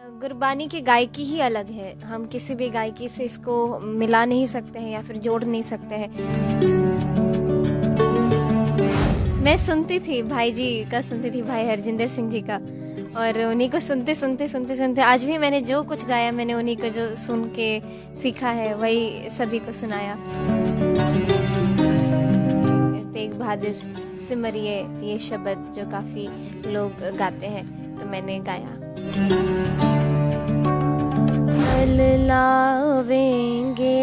गुरबानी की गायकी ही अलग है। हम किसी भी गायकी से इसको मिला नहीं सकते हैं या फिर जोड़ नहीं सकते हैं। मैं सुनती थी भाई जी का, सुनती थी भाई हरजिंदर सिंह जी का। और उन्हीं को सुनते सुनते सुनते सुनते आज भी मैंने जो कुछ गाया, मैंने उन्हीं को जो सुन के सीखा है, वही सभी को सुनाया। तेग बहादुर सिमरिए, ये शब्द जो काफ़ी लोग गाते हैं तो मैंने गाया। कल लावेंगे।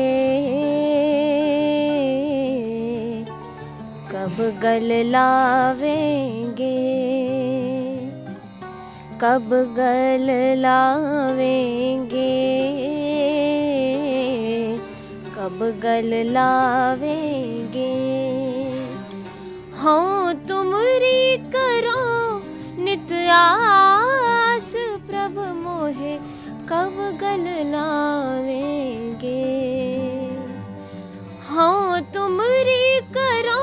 कब गल लावेंगे? कब गल लावेंगे? कब गल लावेंगे? हाँ तुमरी करो नित आस। प्रभ मोहे कब गल लावेंगे? हाँ तुमरी करो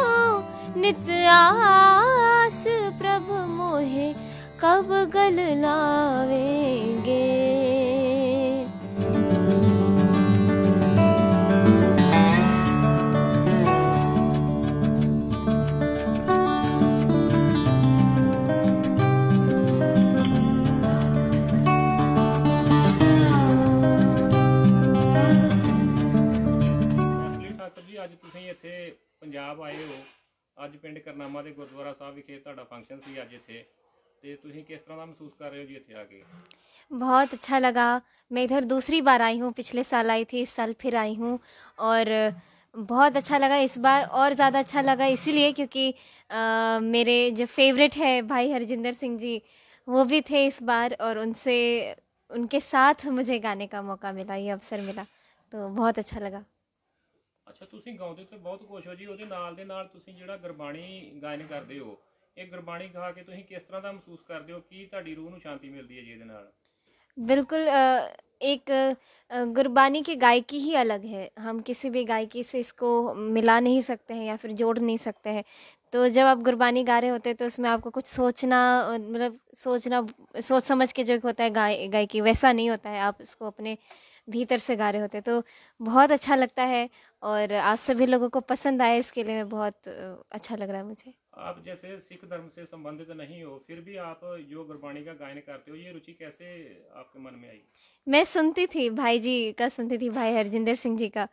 नित आस प्रभ मोहे कब गल लावेंगे ਗੁਰਦੁਆਰਾ ਸਾਹਿਬ ਵਿਖੇ ਤੁਹਾਡਾ ਫੰਕਸ਼ਨ ਸੀ ਅੱਜ ਇੱਥੇ ਤੇ ਤੁਸੀਂ ਕਿਸ ਤਰ੍ਹਾਂ ਦਾ ਮਹਿਸੂਸ ਕਰ ਰਹੇ ਹੋ ਜੀ ਇੱਥੇ ਆ ਕੇ बहुत अच्छा लगा मैं इधर दूसरी बार आई हूँ पिछले साल आई थी इस साल फिर आई हूँ और बहुत अच्छा लगा इस बार और ज़्यादा अच्छा लगा इसीलिए क्योंकि अ, मेरे जो फेवरेट है भाई हरजिंदर सिंह जी वो भी थे इस बार और उनसे उनके साथ मुझे गाने का मौका मिला ये अवसर मिला तो बहुत अच्छा लगा ਅੱਛਾ ਤੁਸੀਂ ਗਾਉਂਦੇ ਤੇ ਬਹੁਤ ਖੁਸ਼ ਹੋ ਜੀ ਉਹਦੇ ਨਾਲ ਦੇ ਨਾਲ ਤੁਸੀਂ ਜਿਹੜਾ ਗੁਰਬਾਣੀ ਗਾਇਨ ਕਰਦੇ ਹੋ ਇਹ ਗੁਰਬਾਣੀ ਗਾ ਕੇ ਤੁਸੀਂ ਕਿਸ ਤਰ੍ਹਾਂ ਦਾ ਮਹਿਸੂਸ ਕਰਦੇ ਹੋ ਕੀ ਤੁਹਾਡੀ ਰੂਹ ਨੂੰ ਸ਼ਾਂਤੀ ਮਿਲਦੀ ਹੈ ਜੀ ਇਹਦੇ ਨਾਲ बिल्कुल अ, एक अ, गुरबानी की गायकी ही अलग है हम किसी भी गायकी से इसको मिला नहीं सकते हैं या फिर जोड़ नहीं सकते हैं तो जब आप गुरबानी गा रहे होते हैं तो उसमें आपको कुछ सोचना अ, मतलब सोचना सोच समझ के जो एक होता है गाय गायकी वैसा नहीं होता है आप उसको अपने भीतर से गा रहे होते हैं तो बहुत अच्छा लगता है और आप सभी लोगों को पसंद आए इसके लिए मैं बहुत अ, अच्छा लग रहा है मुझे आप जैसे सिख धर्म से संबंधित नहीं हो फिर भी आप जो गुरबाणी का गायन करते हो ये रुचि कैसे आपके मन में आई मैं सुनती थी भाई जी का सुनती थी भाई हरजिंदर सिंह जी का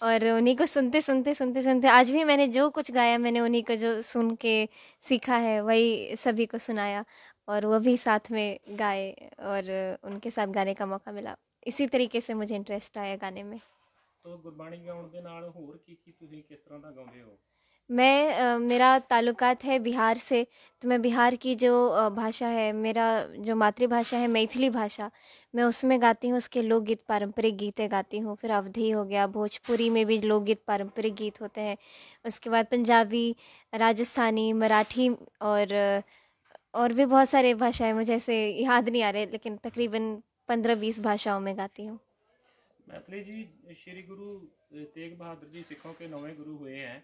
और उन्हीं को सुनते सुनते सुनते सुनते आज भी मैंने जो कुछ गाया मैंने उन्हीं को जो सुन के सीखा है वही सभी को सुनाया और वो भी साथ में गाए और उनके साथ गाने का मौका मिला इसी तरीके से मुझे इंटरेस्ट आया गाने में ਤੋ ਗੁਰਬਾਣੀ ਗਾਉਣ ਦੇ ਨਾਲ ਹੋਰ ਕੀ ਕੀ ਤੁਸੀਂ ਕਿਸ ਤਰ੍ਹਾਂ ਦਾ ਗਾਉਂਦੇ ਹੋ मैं मेरा ताल्लुकात है बिहार से। तो मैं बिहार की जो भाषा है, मेरा जो मातृभाषा है मैथिली भाषा, मैं उसमें गाती हूँ, उसके लोकगीत, पारंपरिक गीतें गाती हूँ। फिर अवधी हो गया, भोजपुरी में भी लोकगीत, पारंपरिक गीत होते हैं। उसके बाद पंजाबी, राजस्थानी, मराठी और और भी बहुत सारे भाषाएँ मुझे ऐसे याद नहीं आ रहे, लेकिन तकरीबन पंद्रह बीस भाषाओं में गाती हूँ। मैथिली जी, श्री गुरु तेग बहादुर जी सिखों के नौवें गुरु हुए हैं।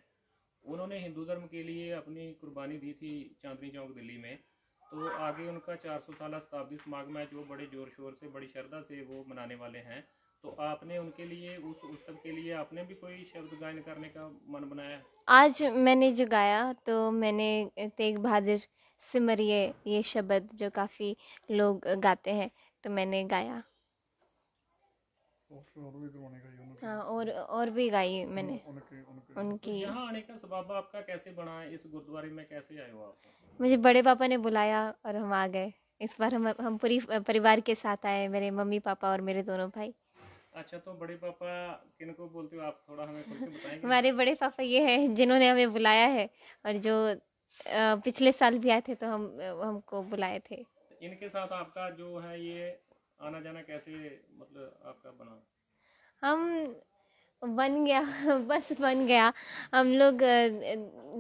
उन्होंने हिंदू धर्म के लिए अपनी कुर्बानी दी थी चांदनी चौक, दिल्ली में। तो आगे उनका 400 साल शताब्दी समागम है जो बड़े ज़ोर शोर से, बड़ी श्रद्धा से वो मनाने वाले हैं। तो आपने उनके लिए, उस उत्सव के लिए आपने भी कोई शब्द गायन करने का मन बनाया? आज मैंने जो गाया तो मैंने, तेग बहादुर सिमरिए ये शब्द जो काफ़ी लोग गाते हैं तो मैंने गाया। हाँ और और भी गाई मैंने। उनकी यहाँ आने का सबब आपका कैसे बना इस गुरुद्वारे में कैसे आए हो आप? मुझे बड़े पापा ने बुलाया और हम आ गए। इस बार हम हम पूरी परिवार के साथ आए मेरे मम्मी पापा और मेरे दोनों भाई। अच्छा तो बड़े पापा किनको बोलते हो? आप थोड़ा हमें बताएँगे। हमारे बड़े पापा ये हैं जिन्होंने हमें बुलाया है और जो पिछले साल भी आए थे तो हम हमको बुलाए थे। इनके साथ आपका जो है ये आना जाना कैसे मतलब आपका बना? हम बन गया बस बन गया। हम लोग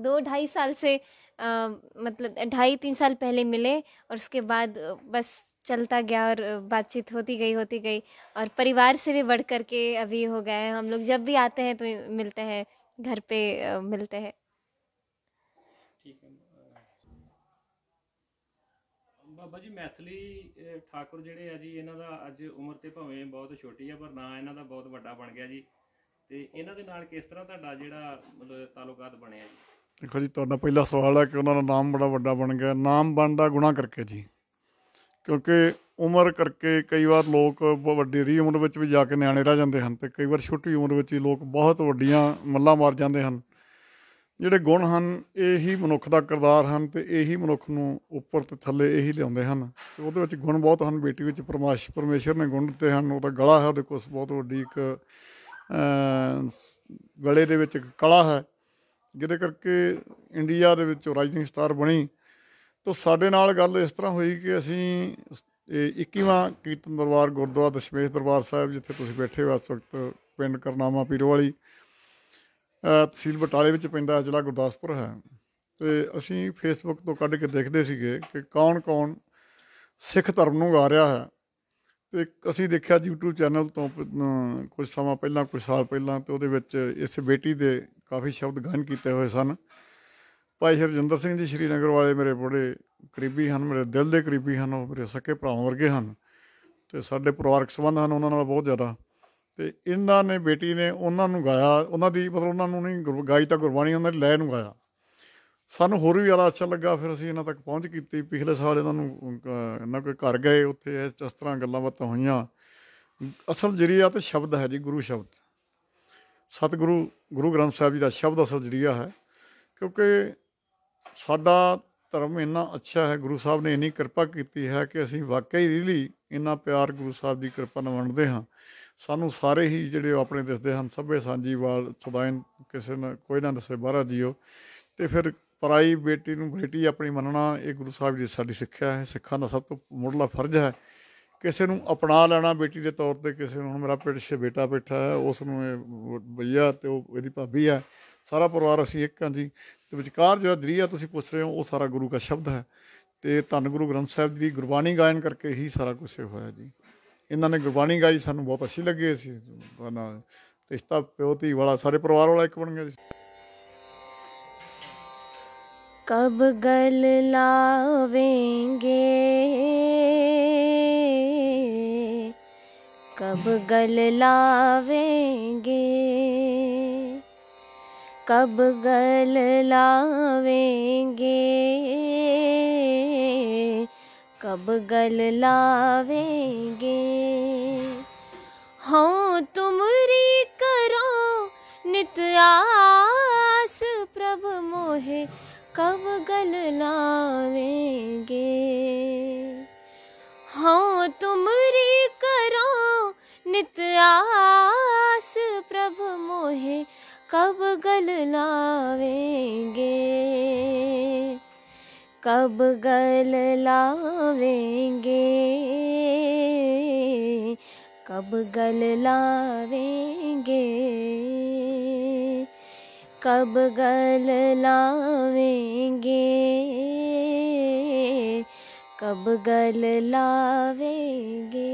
दो ढाई साल से अ, मतलब ढाई तीन साल पहले मिले और उसके बाद बस चलता गया और बातचीत होती गई होती गई। और परिवार से भी बढ़ कर के अभी हो गए हम लोग जब भी आते हैं तो मिलते हैं घर पे मिलते हैं। ਬਾਬਾ ਜੀ, ਮੈਥਲੀ ਠਾਕੁਰ ਜਿਹੜੇ ਆ ਜੀ, ਇਹਨਾਂ ਦਾ ਅੱਜ ਉਮਰ ਤੇ ਭਾਵੇਂ ਬਹੁਤ ਛੋਟੀ ਆ, ਪਰ ਨਾਂ ਇਹਨਾਂ ਦਾ ਬਹੁਤ ਵੱਡਾ ਬਣ ਗਿਆ ਜੀ। ਤੇ ਇਹਨਾਂ ਦੇ ਨਾਲ ਕਿਸ ਤਰ੍ਹਾਂ ਤੁਹਾਡਾ ਜਿਹੜਾ ਮਤਲਬ ਤਾਲੁਕਾਤ ਬਣਿਆ ਜੀ? ਦੇਖੋ ਜੀ, ਤੁਹਾਡਾ ਪਹਿਲਾ ਸਵਾਲ ਹੈ ਕਿ ਉਹਨਾਂ ਦਾ ਨਾਮ ਬੜਾ ਵੱਡਾ ਬਣ ਗਿਆ। ਨਾਮ ਬਣਦਾ ਗੁਨਾਹ ਕਰਕੇ ਜੀ। ਕਿਉਂਕਿ ਉਮਰ ਕਰਕੇ ਕਈ ਵਾਰ ਲੋਕ ਵੱਡੀ ਰੀ ਉਮਰ ਵਿੱਚ ਵੀ ਜਾ ਕੇ ਨਿਆਣੇ ਰਹਿ ਜਾਂਦੇ ਹਨ ਤੇ ਕਈ ਵਾਰ ਛੋਟੀ ਉਮਰ ਵਿੱਚ ਹੀ ਲੋਕ ਬਹੁਤ ਵੱਡੀਆਂ ਮੱਲਾਂ ਮਾਰ ਜਾਂਦੇ ਹਨ। ਜਿਹੜੇ ਗੁਣ ਹਨ, ਇਹੀ ਮਨੁੱਖ ਦਾ ਕਿਰਦਾਰ ਹਨ ਤੇ ਇਹੀ ਮਨੁੱਖ ਨੂੰ ਉੱਪਰ ਤੇ ਥੱਲੇ ਇਹੀ ਲਿਆਉਂਦੇ ਹਨ। ਤੇ ਉਹਦੇ ਵਿੱਚ ਗੁਣ ਬਹੁਤ ਹਨ, ਬੇਟੀ ਵਿੱਚ ਪਰਮਾਸ਼ ਪਰਮੇਸ਼ਰ ਨੇ ਗੁਣ ਦਿੱਤੇ ਹਨ, ਉਹਦਾ ਗਲਾ ਹੈ, ਉਹਦੇ ਕੋਲ ਬਹੁਤ ਵੱਡੀ ਇੱਕ ਗਲੇ ਦੇ ਵਿੱਚ ਇੱਕ ਕਲਾ ਹੈ, ਜਿਹਦੇ ਕਰਕੇ ਇੰਡੀਆ ਦੇ ਵਿੱਚ ਰਾਈਜ਼ਿੰਗ ਸਟਾਰ ਬਣੀ। ਤਾਂ ਸਾਡੇ ਨਾਲ ਗੱਲ ਇਸ ਤਰ੍ਹਾਂ ਹੋਈ ਕਿ ਅਸੀਂ ਇਹ 21ਵਾਂ ਕੀਰਤਨ ਦਰਬਾਰ ਗੁਰਦੁਆਰਾ ਦਸ਼ਮੇਸ਼ ਦਰਬਾਰ ਸਾਹਿਬ, ਜਿੱਥੇ ਤੁਸੀਂ ਬੈਠੇ ਹੋ, ਇਸ ਵਕਤ ਪਿੰਡ ਕਰਨਾਮਾ ਪੀਰੋਵਾਲੀ ਵਾਲੀ ਤਹਿਸੀਲ ਬਟਾਲੇ ਵਿੱਚ ਪੈਂਦਾ ਜ਼ਿਲ੍ਹਾ ਗੁਰਦਾਸਪੁਰ ਹੈ। ਤੇ ਅਸੀਂ ਫੇਸਬੁੱਕ ਤੋਂ ਕੱਢ ਕੇ ਦੇਖਦੇ ਸੀਗੇ ਕਿ ਕੌਣ-ਕੌਣ ਸਿੱਖ ਧਰਮ ਨੂੰ ਗਾ ਰਿਹਾ ਹੈ। ਤੇ ਅਸੀਂ ਦੇਖਿਆ YouTube ਚੈਨਲ ਤੋਂ ਅਮ, ਕੁਝ ਸਮਾਂ ਪਹਿਲਾਂ ਕੁਝ ਸਾਲ ਪਹਿਲਾਂ ਤੇ ਉਹਦੇ ਵਿੱਚ ਇਸ ਬੇਟੀ ਦੇ ਕਾਫੀ ਸ਼ਬਦ ਗਾਇਨ ਕੀਤੇ ਹੋਏ ਸਨ। ਭਾਈ ਹਰਜਿੰਦਰ ਸਿੰਘ ਜੀ ਸ਼੍ਰੀਨਗਰ ਵਾਲੇ ਮੇਰੇ ਬੜੇ ਕਰੀਬੀ ਹਨ ਮੇਰੇ ਦਿਲ ਦੇ ਕਰੀਬੀ ਹਨ ਉਹ ਮੇਰੇ ਸਕੇ ਭਰਾਵਾਂ ਵਰਗੇ ਹਨ। ਤੇ ਸਾਡੇ ਪਰਿਵਾਰਕ ਸੰਬੰਧ ਹਨ ਉਹਨਾਂ ਨਾਲ ਬਹੁਤ ਜ਼ਿਆਦਾ। ਤੇ ਇਹਨਾਂ ਨੇ ਬੇਟੀ ਨੇ ਉਹਨਾਂ ਨੂੰ ਗਾਇਆ, ਉਹਨਾਂ ਦੀ ਮਤਲਬ ਉਹਨਾਂ ਨੂੰ ਨਹੀਂ ਗੁਰ- ਗਾਈ ਤਾਂ ਗੁਰਬਾਣੀ ਉਹਨਾਂ ਦੀ ਲੈ ਨੂੰ ਗਾਇਆ। ਸਾਨੂੰ ਹੋਰ ਵੀ ਜ਼ਿਆਦਾ ਅੱਛਾ ਲੱਗਾ, ਫਿਰ ਅਸੀਂ ਇਹਨਾਂ ਤੱਕ ਪਹੁੰਚ ਕੀਤੀ। ਪਿਛਲੇ ਸਾਲ ਇਹਨਾਂ ਨੂੰ ਇਹਨਾਂ ਕੋਈ ਘਰ ਗਏ, ਉੱਥੇ ਇਸ ਇਸ ਤਰ੍ਹਾਂ ਗੱਲਾਂ ਬਾਤਾਂ ਹੋਈਆਂ। ਅਸਲ ਜਰੀਆ ਤੇ ਸ਼ਬਦ ਹੈ ਜੀ, ਗੁਰੂ ਸ਼ਬਦ। ਸਤਿਗੁਰੂ, ਗੁਰੂ ਗ੍ਰੰਥ ਸਾਹਿਬ ਜੀ ਦਾ ਸ਼ਬਦ ਅਸਲ ਜਰੀਆ ਹੈ, ਕਿਉਂਕਿ ਸਾਡਾ ਧਰਮ ਇੰਨਾ ਅੱਛਾ ਹੈ, ਗੁਰੂ ਸਾਹਿਬ ਨੇ ਇੰਨੀ ਕਿਰਪਾ ਕੀਤੀ ਹੈ ਕਿ ਅਸੀਂ ਵਾਕਈ ਰੀਲੀ ਇੰਨਾ ਪਿਆਰ ਗੁਰੂ ਸਾਹਿਬ ਦੀ ਕਿਰਪਾ ਨਾਲ ਵੰਡਦੇ ਹਾਂ। ਸਾਨੂੰ ਸਾਰੇ ਹੀ ਜਿਹੜੇ ਉਹ ਆਪਣੇ ਦਿਸਦੇ ਹਨ, ਸਭੇ ਸਾਂਝੀ ਵਾਲ ਸਦਾਇਨ ਕਿਸੇ ਨਾ, ਕੋਈ ਨਾ ਦੱਸੇ ਬਾਹਰਾ ਜੀਓ। ਤੇ ਫਿਰ ਪਰਾਈ ਬੇਟੀ ਨੂੰ ਬੇਟੀ ਆਪਣੀ ਮੰਨਣਾ, ਇਹ ਗੁਰੂ ਸਾਹਿਬ ਜੀ ਸਾਡੀ ਸਿੱਖਿਆ ਹੈ। ਸਿੱਖਾਂ ਦਾ ਸਭ ਤੋਂ ਮੁੱਢਲਾ ਫਰਜ਼ ਹੈ। ਕਿਸੇ ਨੂੰ ਅਪਣਾ ਲੈਣਾ ਬੇਟੀ ਦੇ ਤੌਰ ਤੇ, ਕਿਸੇ ਨੂੰ ਹੁਣ ਮੇਰਾ ਪਿੱਛੇ ਬੇਟਾ ਬੈਠਾ ਹੈ, ਉਸ ਨੂੰ ਇਹ ਬਈਆ ਤੇ ਉਹ ਇਹਦੀ ਭਾਬੀ ਹੈ। ਸਾਰਾ ਪਰਿਵਾਰ ਅਸੀਂ ਇੱਕ ਹਾਂ ਜੀ। ਤੇ ਵਿਚਕਾਰ ਜਿਹੜਾ ਦਰੀਆ ਤੁਸੀਂ ਪੁੱਛ ਰਹੇ ਹੋ, ਉਹ ਸਾਰਾ ਗੁਰੂ ਦਾ ਸ਼ਬਦ ਹੈ। ਤੇ ਧੰਨ ਗੁਰੂ ਗ੍ਰੰਥ ਸਾਹਿਬ ਦੀ ਗੁਰਬਾਣੀ ਗਾਇਨ ਕਰਕੇ ਹੀ ਸਾਰਾ ਕੁਝ ਹੋਇਆ ਜੀ। ਇਹਨਾਂ ਨੇ ਗੁਰਬਾਣੀ ਗਾਈ ਸਾਨੂੰ ਬਹੁਤ ਅੱਛੀ ਲੱਗੀ ਸੀ ਨਾ ਰਿਸ਼ਤਾ ਪਿਓ ਧੀ ਵਾਲਾ ਸਾਰੇ ਪਰਿਵਾਰ ਵਾਲਾ ਇੱਕ ਬਣ ਗਿਆ ਜੀ कब गल लावेंगे कब गल लावेंगे कब गल लावेंगे कब गल लावेंगे? हाँ तुमरी करो नित आस प्रभ मोहे, कब गल लावेंगे? हाँ तुमरी करो नित आस प्रभ मोहे, कब गल लावेंगे? कब गल लावेंगे कब गल लावेंगे कब गल लावेंगे कब गल ਲਾਵੇਂਗੇ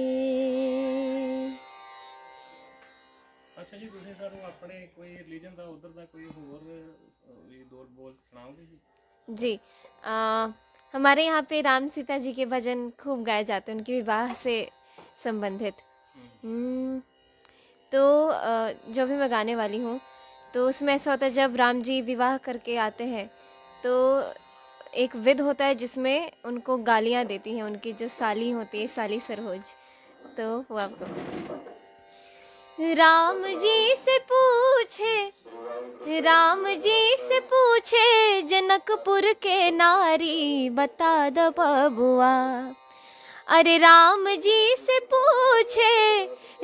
ਅੱਛਾ ਜੀ ਤੁਸੀਂ ਸਾਨੂੰ ਆਪਣੇ ਕੋਈ ਰਿਲੀਜਨ ਦਾ ਉਧਰ ਦਾ ਕੋਈ ਹੋਰ ਅਹ, ਵੀ ਦੋ ਬੋਲ ਸੁਣਾਓਗੇ ਜੀ जी। आ, हमारे यहाँ पे राम सीता जी के भजन खूब गाए जाते हैं उनके विवाह से संबंधित। हम्म, तो आ, जो भी मैं गाने वाली हूँ तो उसमें ऐसा होता है जब राम जी विवाह करके आते हैं तो एक विध होता है जिसमें उनको गालियाँ देती हैं उनकी जो साली होती है साली सरोज तो वो आपको राम जी से पूछे राम जी से पूछे जनकपुर के नारी बता द बबुआ। अरे राम जी से पूछे,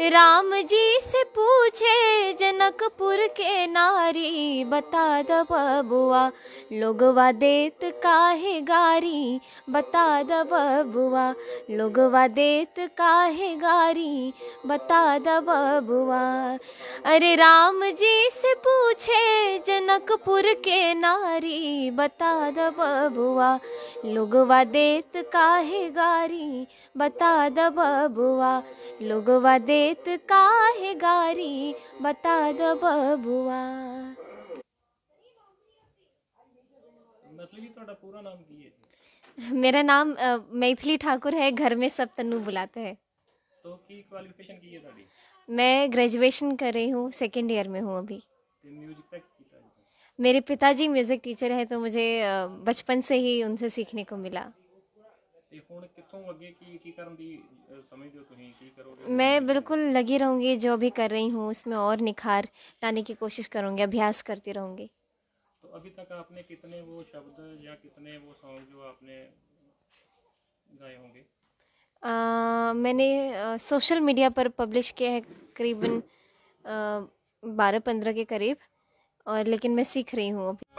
राम जी से पूछे, जनकपुर के नारी बता द बबुआ, लोगवा देत काहे गारी? बता द बबुआ, लोगवा देत काहे गारी? बता द बबुआ। अरे राम जी से पूछे, जनकपुर के नारी बता द बबुआ, लोगवा देत काहे गारी? बता द बबुआ लुगवा देत काहे गारी? बता द बबुआ मेरा नाम मैथिली ठाकुर है घर में सब तनु बुलाते हैं। तो की क्वालिफिकेशन की है मैं ग्रेजुएशन कर रही हूँ सेकेंड ईयर में हूँ अभी। मेरे पिताजी म्यूज़िक टीचर हैं तो मुझे बचपन से ही उनसे सीखने को मिला। ਤੇ ਹੁਣ ਕਿੱਥੋਂ ਅੱਗੇ ਕੀ ਕੀ ਕਰਨ ਦੀ ਅ, ਸਮਝਦੇ ਹੋ ਤੁਸੀਂ ਕੀ ਕਰੋਗੇ मैं बिल्कुल लगी रहूँगी जो भी कर रही हूँ उसमें और निखार लाने की कोशिश करूँगी अभ्यास करती रहूँगी तो अभी तक आपने कितने वो शब्द या कितने वो सॉन्ग जो आपने गाए होंगे अ, मैंने सोशल मीडिया पर पब्लिश किया है करीबन बारह पंद्रह के करीब और लेकिन मैं सीख रही हूँ अभी